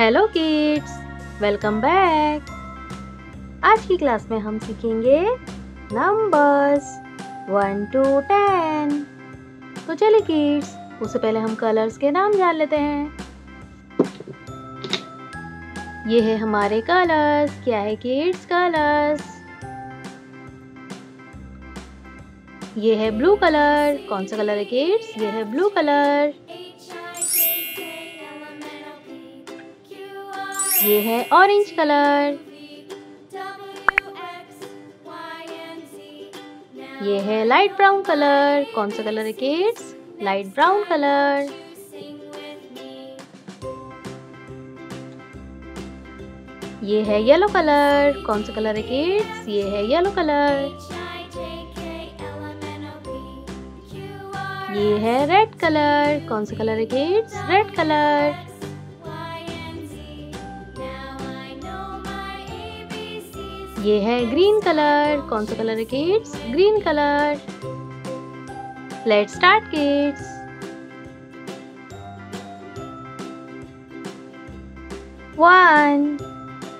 Hello kids welcome back आज की class में हम सीखेंगे नंबर्स वन टू टेन तो चलिए किड्स उससे पहले हम कलर्स के नाम जान लेते हैं. ये है हमारे कलर्स क्या है किड्स कलर्स ये है ब्लू कलर कौन सा कलर है किड्स ये है ब्लू कलर ये है ऑरेंज कलर ये है लाइट ब्राउन कलर कौन सा कलर है किड्स लाइट ब्राउन कलर ये है येलो कलर कौन सा कलर है किड्स ये है येलो कलर ये है रेड कलर कौन सा कलर है किड्स रेड कलर ये है ग्रीन कलर कौन सा कलर है kids green colour let start kids one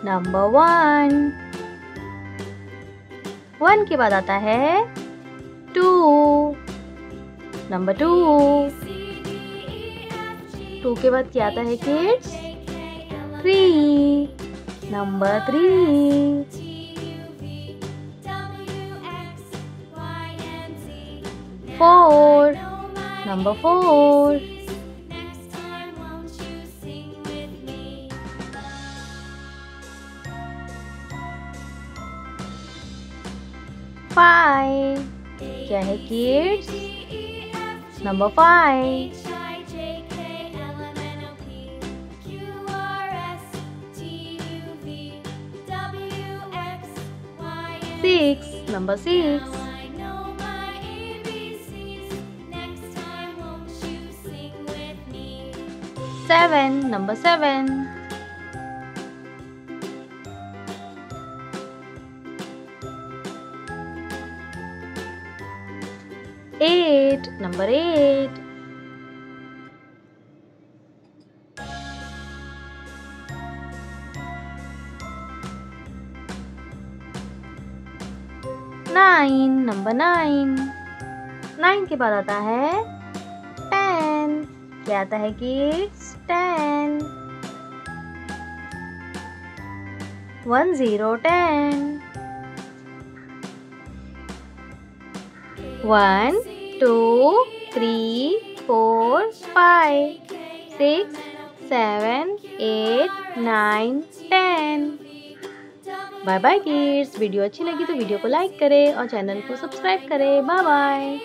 number one one के बाद आता है टू नंबर टू टू के बाद क्या आता है kids three number three four. Number four. Five. Can you kids? Number five. Six. Number six. Seven, number seven. Eight, number eight. Nine, number nine. Nine के बाद आता है. क्या आता है kids ten one zero ten one two three four five six seven eight nine ten bye bye kids video अच्छी लगी तो वीडियो को लाइक करें और चैनल को सब्सक्राइब करें. Bye bye